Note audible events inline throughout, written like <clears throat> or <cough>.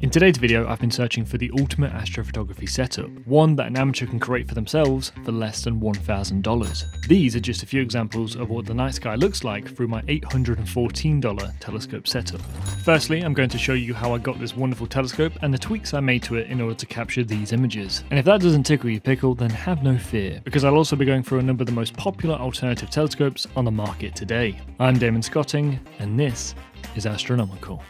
In today's video, I've been searching for the ultimate astrophotography setup, one that an amateur can create for themselves for less than $1,000. These are just a few examples of what the night sky looks like through my $814 telescope setup. Firstly, I'm going to show you how I got this wonderful telescope and the tweaks I made to it in order to capture these images. And if that doesn't tickle your pickle, then have no fear, because I'll also be going through a number of the most popular alternative telescopes on the market today. I'm Damon Scotting, and this is Astronomical.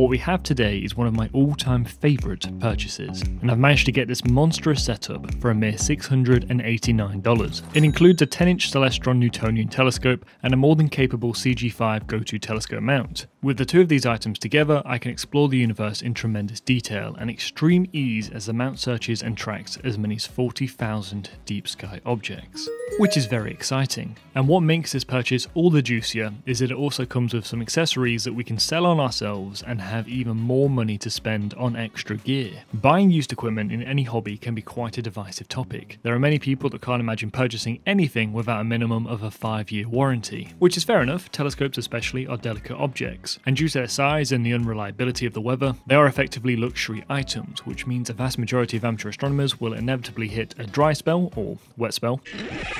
What we have today is one of my all-time favourite purchases, and I've managed to get this monstrous setup for a mere $689. It includes a 10-inch Celestron Newtonian telescope and a more than capable CG5 Go-To telescope mount. With the two of these items together, I can explore the universe in tremendous detail and extreme ease as the mount searches and tracks as many as 40,000 deep sky objects. Which is very exciting. And what makes this purchase all the juicier is that it also comes with some accessories that we can sell on ourselves and have even more money to spend on extra gear. Buying used equipment in any hobby can be quite a divisive topic. There are many people that can't imagine purchasing anything without a minimum of a 5 year warranty. Which is fair enough, telescopes especially are delicate objects, and due to their size and the unreliability of the weather, they are effectively luxury items, which means a vast majority of amateur astronomers will inevitably hit a dry spell or wet spell.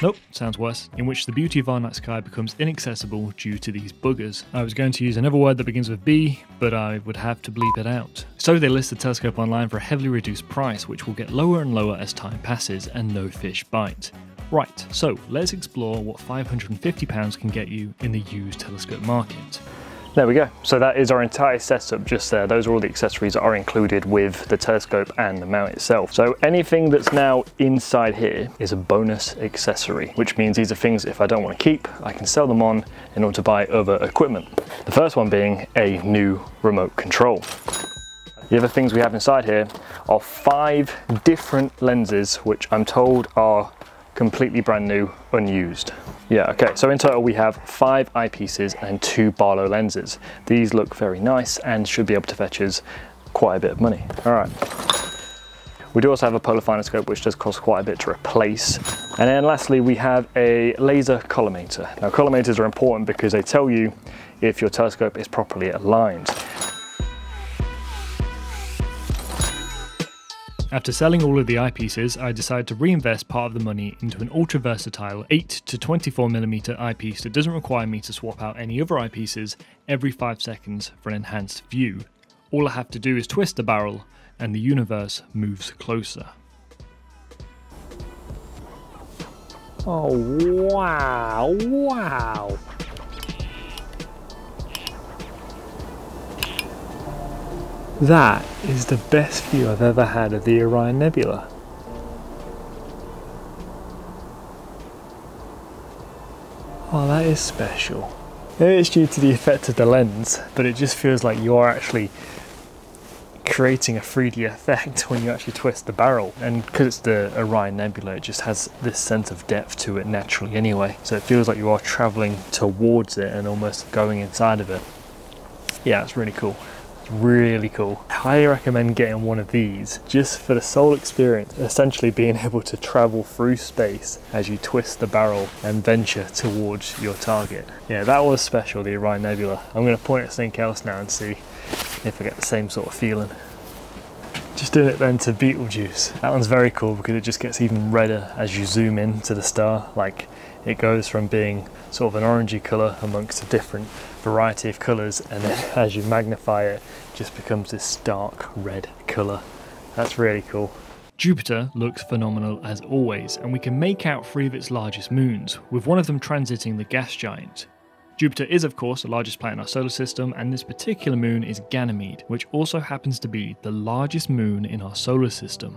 Nope, sounds worse, in which the beauty of our night sky becomes inaccessible due to these buggers. I was going to use another word that begins with B, but I would have to bleep it out. So they list the telescope online for a heavily reduced price, which will get lower and lower as time passes and no fish bite. Right, so let's explore what £550 can get you in the used telescope market. There we go. So that is our entire setup just there. Those are all the accessories that are included with the telescope and the mount itself. So anything that's now inside here is a bonus accessory, which means these are things if I don't want to keep, I can sell them on in order to buy other equipment. The first one being a new remote control. The other things we have inside here are five different lenses, which I'm told are completely brand new, unused. Yeah, okay, so in total we have five eyepieces and two Barlow lenses. These look very nice and should be able to fetch us quite a bit of money. All right. We do also have a polar which does cost quite a bit to replace. And then lastly, we have a laser collimator. Now collimators are important because they tell you if your telescope is properly aligned. After selling all of the eyepieces, I decided to reinvest part of the money into an ultra versatile 8 to 24mm eyepiece that doesn't require me to swap out any other eyepieces every 5 seconds for an enhanced view. All I have to do is twist the barrel and the universe moves closer. Oh wow, wow! That is the best view I've ever had of the Orion Nebula. Oh, that is special. Maybe it's due to the effect of the lens, but it just feels like you're actually creating a 3D effect <laughs> when you actually twist the barrel. And because it's the Orion Nebula, it just has this sense of depth to it naturally anyway. So it feels like you are traveling towards it and almost going inside of it. Yeah, it's really cool really cool. Highly recommend getting one of these just for the sole experience, essentially being <laughs> able to travel through space as you twist the barrel and venture towards your target. Yeah, that was special, the Orion Nebula. I'm going to point at something else now and see if I get the same sort of feeling. Just doing it then to Betelgeuse. That one's very cool because it just gets even redder as you zoom in to the star. Like it goes from being sort of an orangey colour amongst a different variety of colours and then as you magnify it, it just becomes this dark red colour. That's really cool. Jupiter looks phenomenal as always, and we can make out three of its largest moons, with one of them transiting the gas giant. Jupiter is, of course, the largest planet in our solar system, and this particular moon is Ganymede, which also happens to be the largest moon in our solar system.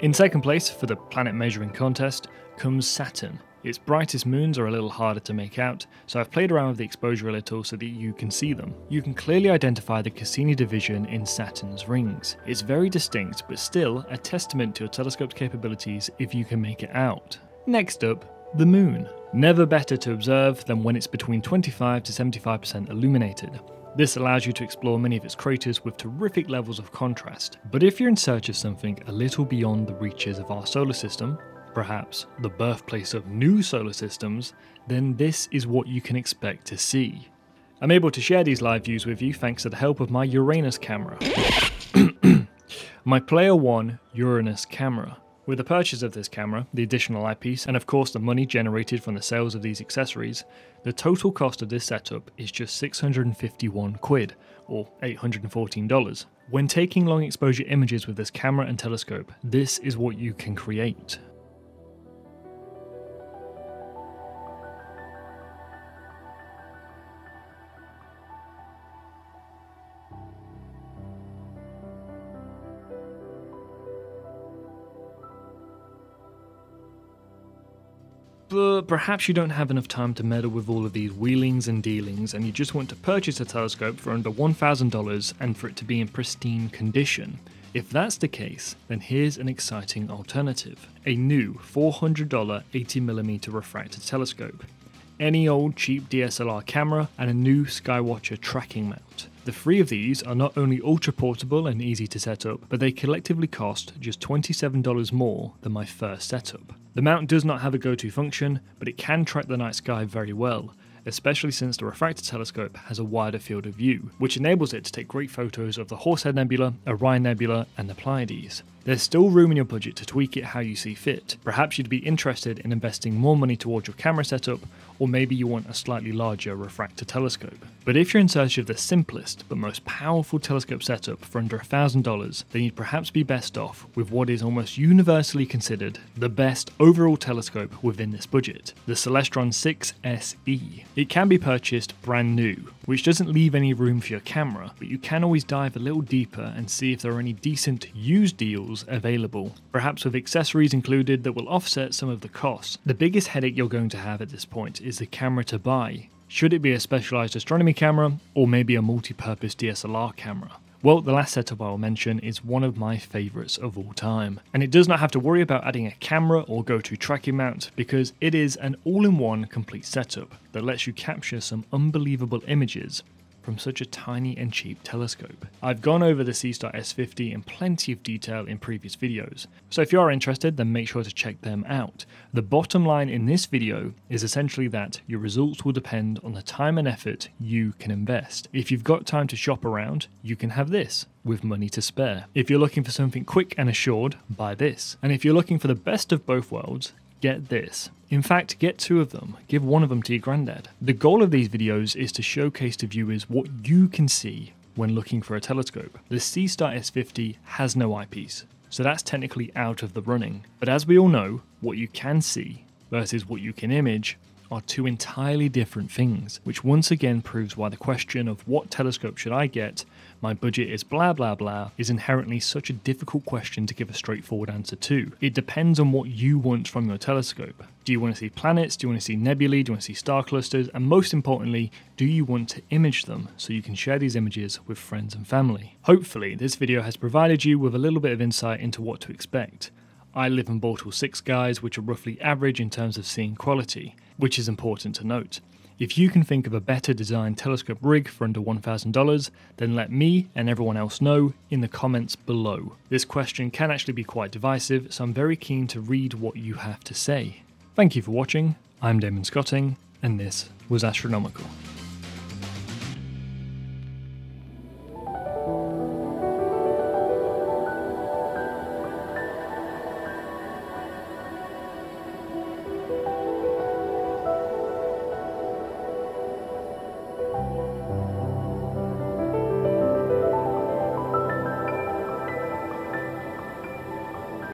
In second place for the planet measuring contest comes Saturn, its brightest moons are a little harder to make out, so I've played around with the exposure a little so that you can see them. You can clearly identify the Cassini division in Saturn's rings. It's very distinct, but still a testament to your telescope's capabilities if you can make it out. Next up, the moon. Never better to observe than when it's between 25 to 75% illuminated. This allows you to explore many of its craters with terrific levels of contrast. But if you're in search of something a little beyond the reaches of our solar system, perhaps the birthplace of new solar systems, then this is what you can expect to see. I'm able to share these live views with you thanks to the help of my Uranus camera. <clears throat> my Player One Uranus camera. With the purchase of this camera, the additional eyepiece, and of course the money generated from the sales of these accessories, the total cost of this setup is just 651 quid, or $814. When taking long exposure images with this camera and telescope, this is what you can create. But perhaps you don't have enough time to meddle with all of these wheelings and dealings and you just want to purchase a telescope for under $1,000 and for it to be in pristine condition. If that's the case, then here's an exciting alternative a new $400 80mm refractor telescope. Any old cheap DSLR camera and a new Skywatcher tracking mount. The three of these are not only ultra portable and easy to set up, but they collectively cost just $27 more than my first setup. The mount does not have a go-to function, but it can track the night sky very well, especially since the refractor telescope has a wider field of view, which enables it to take great photos of the Horsehead Nebula, Orion Nebula, and the Pleiades. There's still room in your budget to tweak it how you see fit. Perhaps you'd be interested in investing more money towards your camera setup, or maybe you want a slightly larger refractor telescope. But if you're in search of the simplest but most powerful telescope setup for under $1,000, then you'd perhaps be best off with what is almost universally considered the best overall telescope within this budget, the Celestron 6 SE. It can be purchased brand new, which doesn't leave any room for your camera, but you can always dive a little deeper and see if there are any decent used deals available, perhaps with accessories included that will offset some of the costs. The biggest headache you're going to have at this point is the camera to buy. Should it be a specialized astronomy camera or maybe a multi-purpose DSLR camera? Well, the last setup I will mention is one of my favourites of all time, and it does not have to worry about adding a camera or go-to tracking mount because it is an all-in-one complete setup that lets you capture some unbelievable images from such a tiny and cheap telescope. I've gone over the Seestar S50 in plenty of detail in previous videos, so if you are interested then make sure to check them out. The bottom line in this video is essentially that your results will depend on the time and effort you can invest. If you've got time to shop around, you can have this with money to spare. If you're looking for something quick and assured, buy this. And if you're looking for the best of both worlds, get this. In fact, get two of them. Give one of them to your granddad. The goal of these videos is to showcase to viewers what you can see when looking for a telescope. The Seestar S50 has no eyepiece, so that's technically out of the running. But as we all know, what you can see versus what you can image are two entirely different things, which once again proves why the question of what telescope should I get, my budget is blah blah blah, is inherently such a difficult question to give a straightforward answer to. It depends on what you want from your telescope. Do you want to see planets? Do you want to see nebulae? Do you want to see star clusters? And most importantly, do you want to image them so you can share these images with friends and family? Hopefully, this video has provided you with a little bit of insight into what to expect. I live in Bortle 6 guys, which are roughly average in terms of seeing quality, which is important to note. If you can think of a better designed telescope rig for under $1,000, then let me and everyone else know in the comments below. This question can actually be quite divisive, so I'm very keen to read what you have to say. Thank you for watching, I'm Damon Scotting, and this was Astronomical.